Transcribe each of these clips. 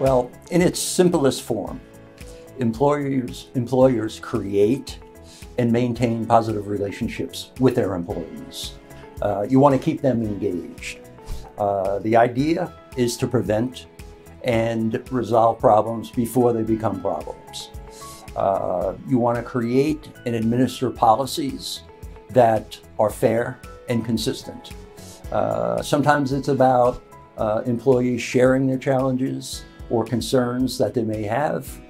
Well, in its simplest form, employers, employers create and maintain positive relationships with their employees. Uh, you want to keep them engaged. Uh, the idea is to prevent and resolve problems before they become problems. Uh, you want to create and administer policies that are fair and consistent. Uh, sometimes it's about uh, employees sharing their challenges or concerns that they may have,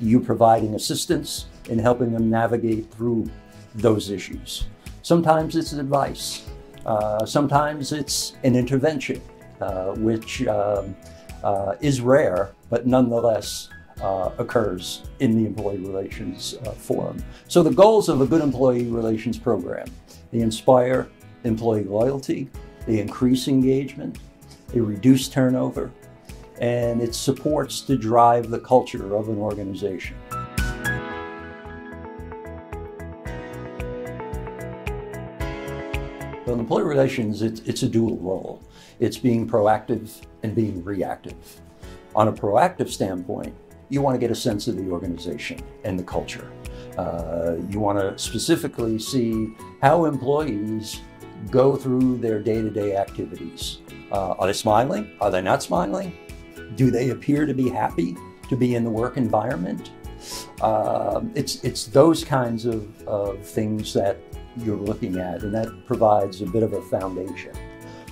you providing assistance in helping them navigate through those issues. Sometimes it's advice. Uh, sometimes it's an intervention, uh, which um, uh, is rare, but nonetheless uh, occurs in the employee relations uh, forum. So the goals of a good employee relations program, they inspire employee loyalty, they increase engagement, they reduce turnover, and it supports to drive the culture of an organization. So in employee relations, it's, it's a dual role. It's being proactive and being reactive. On a proactive standpoint, you want to get a sense of the organization and the culture. Uh, you want to specifically see how employees go through their day-to-day activities. Uh, are they smiling? Are they not smiling? Do they appear to be happy to be in the work environment? Uh, it's, it's those kinds of, of things that you're looking at, and that provides a bit of a foundation.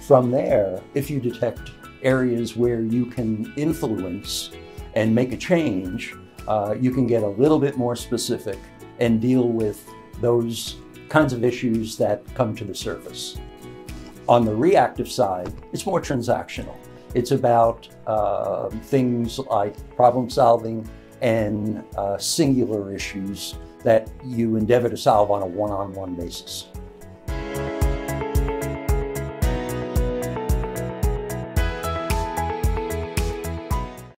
From there, if you detect areas where you can influence and make a change, uh, you can get a little bit more specific and deal with those kinds of issues that come to the surface. On the reactive side, it's more transactional. It's about uh, things like problem solving and uh, singular issues that you endeavor to solve on a one-on-one basis.